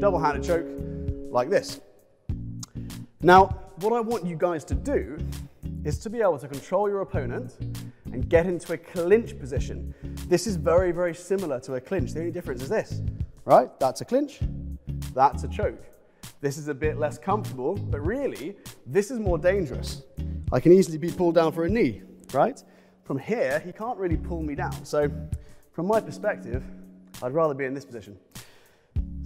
double-handed choke like this. Now, what I want you guys to do is to be able to control your opponent and get into a clinch position. This is very, very similar to a clinch. The only difference is this, right? That's a clinch, that's a choke. This is a bit less comfortable, but really, this is more dangerous. I can easily be pulled down for a knee, right? From here, he can't really pull me down. So from my perspective, I'd rather be in this position.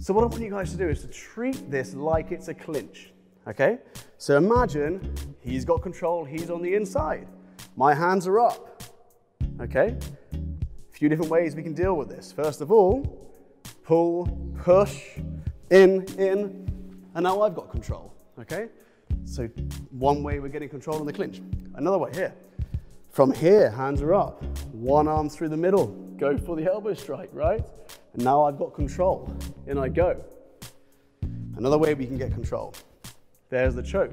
So what I want you guys to do is to treat this like it's a clinch, okay? So imagine he's got control, he's on the inside. My hands are up, okay? A few different ways we can deal with this. First of all, pull, push, in, in, and now I've got control, okay? So one way we're getting control in the clinch. Another way here. From here, hands are up. One arm through the middle. Go for the elbow strike, right? And now I've got control. In I go. Another way we can get control. There's the choke.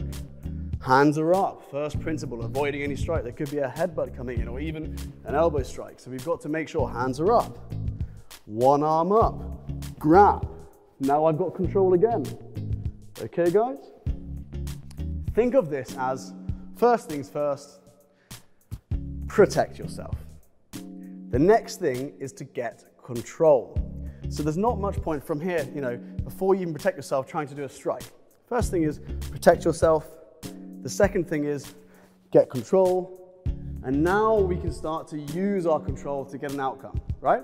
Hands are up. First principle, avoiding any strike. There could be a headbutt coming in or even an elbow strike. So we've got to make sure hands are up. One arm up. Grab. Now I've got control again. Okay, guys? Think of this as first things first, protect yourself. The next thing is to get control. So there's not much point from here, you know, before you even protect yourself, trying to do a strike. First thing is protect yourself. The second thing is get control. And now we can start to use our control to get an outcome, right?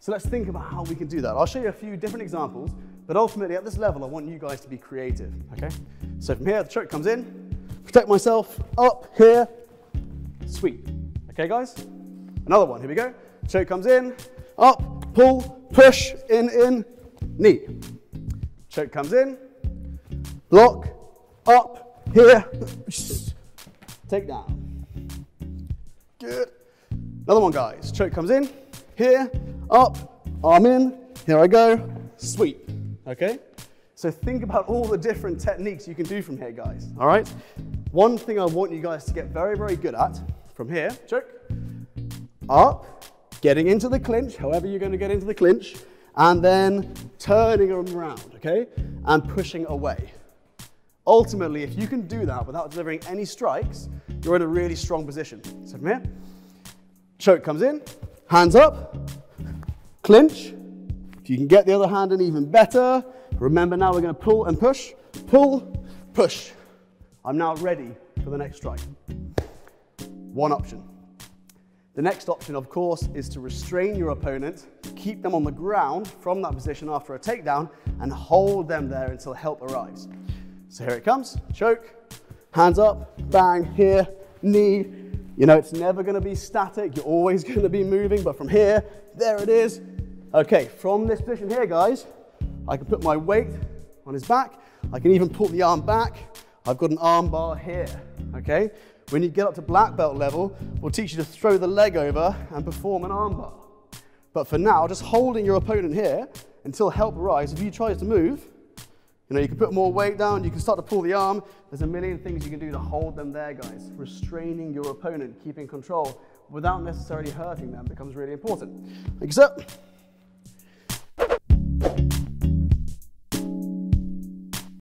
So let's think about how we can do that. I'll show you a few different examples, but ultimately at this level, I want you guys to be creative, okay? So from here, the choke comes in, protect myself, up, here, sweep. Okay, guys? Another one, here we go. Choke comes in, up, pull, push, in, in, knee. Choke comes in, block, up, here, take down. Good. Another one, guys. Choke comes in, here, up, arm in, here I go, sweep. Okay? So think about all the different techniques you can do from here, guys. All right? One thing I want you guys to get very, very good at from here, choke, up, getting into the clinch, however you're going to get into the clinch, and then turning them around, okay? And pushing away. Ultimately, if you can do that without delivering any strikes, you're in a really strong position. So from here, choke comes in, hands up, clinch. If you can get the other hand in even better, remember now we're going to pull and push, pull, push. I'm now ready for the next strike. One option. The next option, of course, is to restrain your opponent, keep them on the ground from that position after a takedown, and hold them there until help arrives. So here it comes, choke, hands up, bang, here, knee. You know, it's never gonna be static, you're always gonna be moving, but from here, there it is. Okay, from this position here, guys, I can put my weight on his back, I can even pull the arm back. I've got an arm bar here, okay? When you get up to black belt level, we'll teach you to throw the leg over and perform an armbar. But for now, just holding your opponent here until help arrives. If he tries to move, you know, you can put more weight down, you can start to pull the arm. There's a million things you can do to hold them there, guys. Restraining your opponent, keeping control without necessarily hurting them becomes really important. So.